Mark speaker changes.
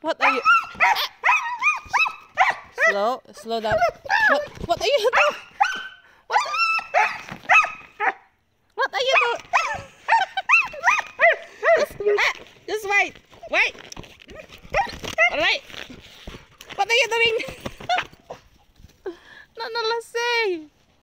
Speaker 1: What are you? Slow, slow down. What, what are you doing? What, eh, what are you doing? just, just wait, wait. Alright. What are you doing? no, no, let's see.